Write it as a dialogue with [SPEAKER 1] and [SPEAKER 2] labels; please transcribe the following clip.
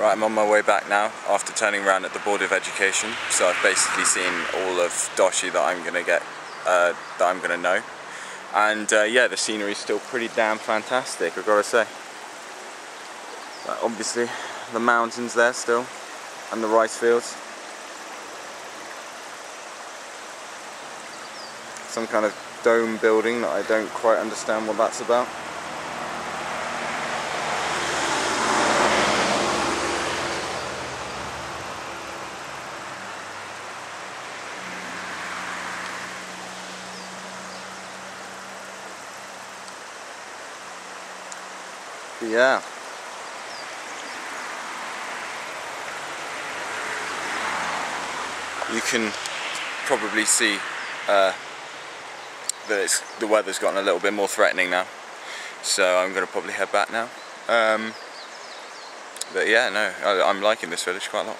[SPEAKER 1] Right, I'm on my way back now after turning around at the Board of Education. So I've basically seen all of Doshi that I'm gonna get, uh, that I'm gonna know. And uh, yeah, the scenery's still pretty damn fantastic, I've gotta say. But obviously, the mountains there still, and the rice fields. Some kind of dome building that I don't quite understand what that's about. Yeah. You can probably see uh, that it's, the weather's gotten a little bit more threatening now. So I'm going to probably head back now. Um, but yeah, no, I, I'm liking this village quite a lot.